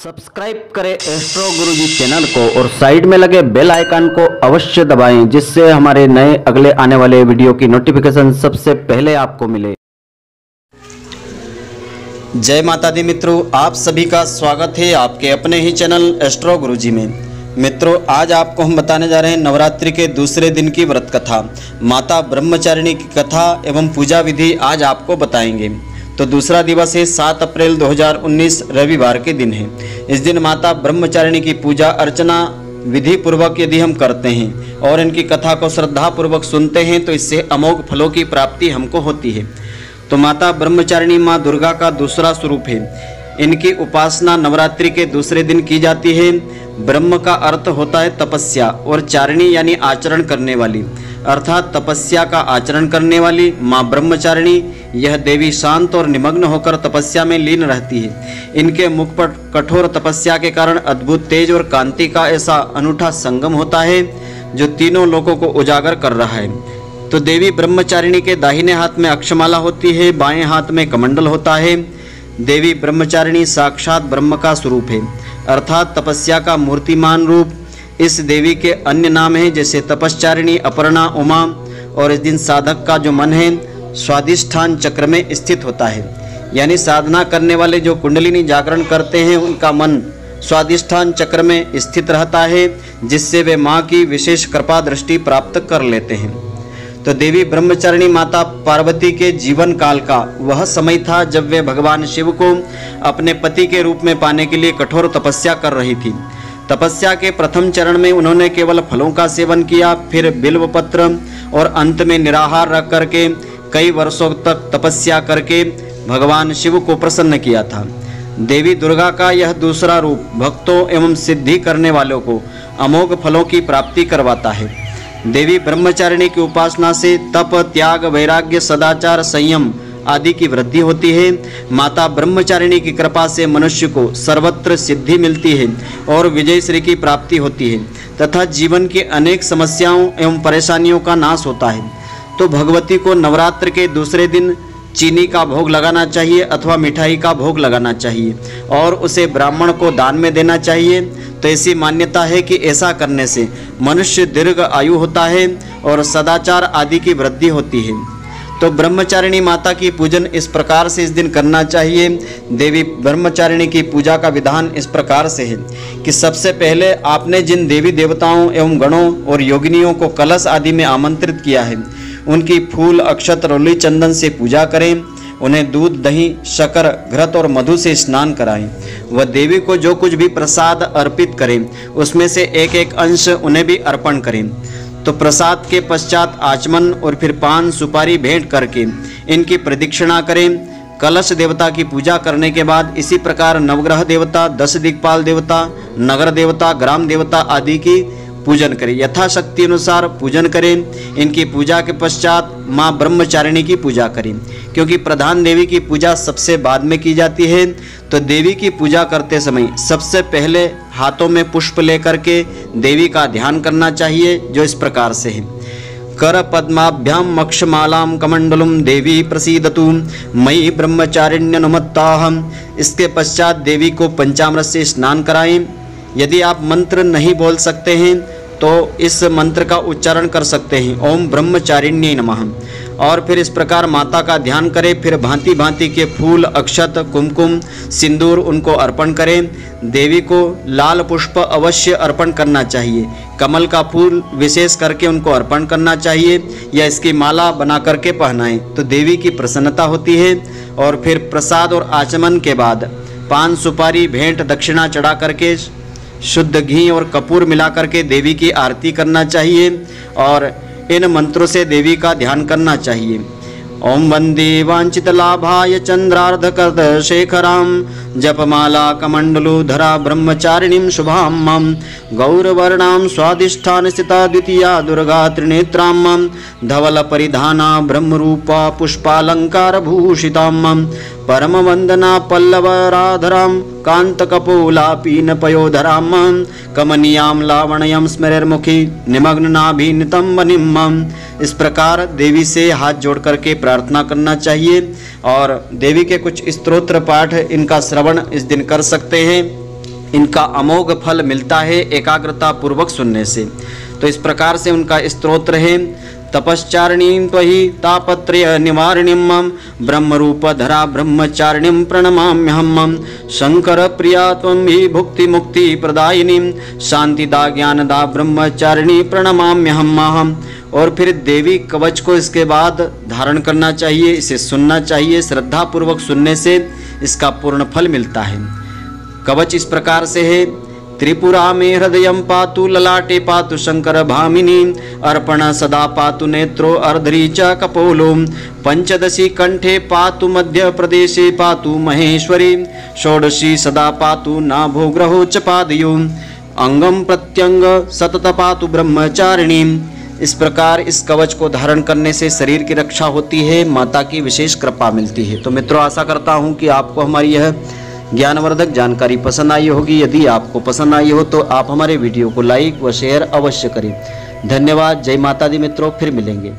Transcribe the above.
Subscribe करें astro गुरुजी channel को और साइड में लगे बेल आइकन को अवश्य दबाएँ, जिससे हमारे नए अगले आने वाले वीडियो की नोटिफिकेशन सबसे पहले आपको मिले। जय माता दी मित्रों, आप सभी का स्वागत है आपके अपने ही चैनल एस्ट्रो गुरुजी में। मित्रों, आज आपको हम बताने जा रहे हैं नवरात्रि के दूसरे दिन की व्रत कथा, माता ब्रह्मचारिणी की कथा एवं पूजा विधि आज आपको बताएँगे। तो दूसरा दिवस है सात अप्रैल 2019 रविवार के दिन है। इस दिन माता ब्रह्मचारिणी की पूजा अर्चना विधि पूर्वक यदि हम करते हैं और इनकी कथा को श्रद्धा पूर्वक सुनते हैं तो इससे अमोघ फलों की प्राप्ति हमको होती है। तो माता ब्रह्मचारिणी माँ दुर्गा का दूसरा स्वरूप है। इनकी उपासना नवरात्रि के दूसरे दिन की जाती है। ब्रह्म का अर्थ होता है तपस्या और चारिणी यानी आचरण करने वाली। अर्थात तपस्या का आचरण करने वाली माँ ब्रह्मचारिणी यह देवी शांत और निमग्न होकर तपस्या में लीन रहती है। इनके मुख पर कठोर तपस्या के कारण अद्भुत तेज और कांति का ऐसा अनूठा संगम होता है, जो तीनों लोगों को उजागर कर रहा है। तो देवी ब्रह्मचारिणी के दाहिने हाथ में अक्षमाला होती है, बाएँ हाथ में कमंडल होता है। देवी ब्रह्मचारिणी साक्षात ब्रह्म का स्वरूप है, अर्थात तपस्या का मूर्तिमान रूप। इस देवी के अन्य नाम हैं, जैसे तपस्चारिणी अपर्णा, उमा, और इस दिन साधक का जो मन है स्वादिष्ठान चक्र में स्थित होता है। यानी साधना करने वाले जो कुंडलिनी जागरण करते हैं, उनका मन स्वादिष्ठान चक्र में स्थित रहता है, जिससे वे माँ की विशेष कृपा दृष्टि प्राप्त कर लेते हैं। तो देवी ब्रह्मचारिणी माता पार्वती के जीवन काल का वह समय था जब वे भगवान शिव को अपने पति के रूप में पाने के लिए कठोर तपस्या कर रही थी। तपस्या के प्रथम चरण में उन्होंने केवल फलों का सेवन किया, फिर बिल्व पत्र और अंत में निराहार रख करके कई वर्षों तक तपस्या करके भगवान शिव को प्रसन्न किया था। देवी दुर्गा का यह दूसरा रूप भक्तों एवं सिद्धि करने वालों को अमोघ फलों की प्राप्ति करवाता है। देवी ब्रह्मचारिणी की उपासना से तप, त्याग, वैराग्य, सदाचार, संयम आदि की वृद्धि होती है। माता ब्रह्मचारिणी की कृपा से मनुष्य को सर्वत्र सिद्धि मिलती है और विजय श्री की प्राप्ति होती है तथा जीवन की अनेक समस्याओं एवं परेशानियों का नाश होता है। तो भगवती को नवरात्र के दूसरे दिन चीनी का भोग लगाना चाहिए अथवा मिठाई का भोग लगाना चाहिए और उसे ब्राह्मण को दान में देना चाहिए। तो ऐसी मान्यता है कि ऐसा करने से मनुष्य दीर्घ आयु होता है और सदाचार आदि की वृद्धि होती है। तो ब्रह्मचारिणी माता की पूजन इस प्रकार से इस दिन करना चाहिए। देवी ब्रह्मचारिणी की पूजा का विधान इस प्रकार से है कि सबसे पहले आपने जिन देवी देवताओं एवं गणों और योगिनियों को कलश आदि में आमंत्रित किया है उनकी फूल अक्षत रोली चंदन से पूजा करें। उन्हें दूध, दही, शकर, घृत और मधु से स्नान कराएँ। वह देवी को जो कुछ भी प्रसाद अर्पित करें, उसमें से एक एक अंश उन्हें भी अर्पण करें। तो प्रसाद के पश्चात आचमन और फिर पान, सुपारी भेंट करके इनकी प्रदक्षिणा करें। कलश देवता की पूजा करने के बाद इसी प्रकार नवग्रह देवता, दस दिक्पाल देवता, नगर देवता, ग्राम देवता आदि की पूजन करें। यथाशक्ति अनुसार पूजन करें। इनकी पूजा के पश्चात माँ ब्रह्मचारिणी की पूजा करें। क्योंकि प्रधान देवी की पूजा सबसे बाद में की जाती है तो देवी की पूजा करते समय सबसे पहले हाथों में पुष्प लेकर के देवी का ध्यान करना चाहिए, जो इस प्रकार से है। कर पद्माभ्याम मक्षमालाम कमंडलुम देवी प्रसीदतु मई ब्रह्मचारिण्यनुमत्ताह। इसके पश्चात देवी को पंचामृत से स्नान कराएँ। यदि आप मंत्र नहीं बोल सकते हैं तो इस मंत्र का उच्चारण कर सकते हैं। ओम ब्रह्मचारिण्य नमः। और फिर इस प्रकार माता का ध्यान करें, फिर भांति भांति के फूल, अक्षत, कुमकुम, सिंदूर उनको अर्पण करें। देवी को लाल पुष्प अवश्य अर्पण करना चाहिए। कमल का फूल विशेष करके उनको अर्पण करना चाहिए या इसकी माला बना करके पहनाएँ। तो देवी की प्रसन्नता होती है। और फिर प्रसाद और आचमन के बाद पान, सुपारी, भेंट, दक्षिणा चढ़ा करके शुद्ध घी और कपूर मिला करके देवी की आरती करना चाहिए और इन मंत्रों से देवी का ध्यान करना चाहिए। ॐ वन्दे वाञ्छितलाभाय चन्द्रार्धकर्दशेखरां जपमाला ब्रह्मचारिणीं शुभां मां गौरवर्णां स्वाधिष्ठानसिता द्वितीया दुर्गा त्रिनेत्रां मां धवलपरिधाना ब्रह्मरूपा पुष्पालङ्कारभूषितां मां परमवन्दना पल्लवराधरां कान्तकपोलापीनपयोधरां मां कमनीयां लावणयं स्मरेमुखी निमग्नाभितम्बनिम् इस प्रकार देवी से हाथ जोड़ करके प्रार्थना करना चाहिए और देवी के कुछ स्त्रोत्र पाठ इनका श्रवण इस दिन कर सकते हैं। इनका अमोघ फल मिलता है एकाग्रता पूर्वक सुनने से। तो इस प्रकार से उनका स्तोत्र है, तपश्चारिणीं त्वयि तापत्रय निवारिणीं मम ब्रह्मरूपधरा ब्रह्मचारिणीं प्रणमाम्यहं मम, शंकर प्रिया त्वं हि भुक्ति मुक्ति प्रदायिनीं शांतिदा ज्ञानदा ब्रह्मचारिणी प्रणमाम्यहम महम और फिर देवी कवच को इसके बाद धारण करना चाहिए, इसे सुनना चाहिए श्रद्धा पूर्वक सुनने से इसका पूर्ण फल मिलता है। कवच इस प्रकार से है, त्रिपुरा में हृदय पातु ललाटे पातु शंकर भामिनी, अर्पण सदा पातु नेत्रो अर्धरी च कपोलो, पंचदशी कंठे पातु मध्य प्रदेशे पातु महेश्वरी, षोडशी सदा पातु नाभो ग्रहो च पादयो अंगम प्रत्यंग सतत पातु ब्रह्मचारिणी इस प्रकार इस कवच को धारण करने से शरीर की रक्षा होती है, माता की विशेष कृपा मिलती है। तो मित्रों, आशा करता हूँ कि आपको हमारी यह ज्ञानवर्धक जानकारी पसंद आई होगी। यदि आपको पसंद आई हो तो आप हमारे वीडियो को लाइक व शेयर अवश्य करें। धन्यवाद। जय माता दी मित्रों, फिर मिलेंगे।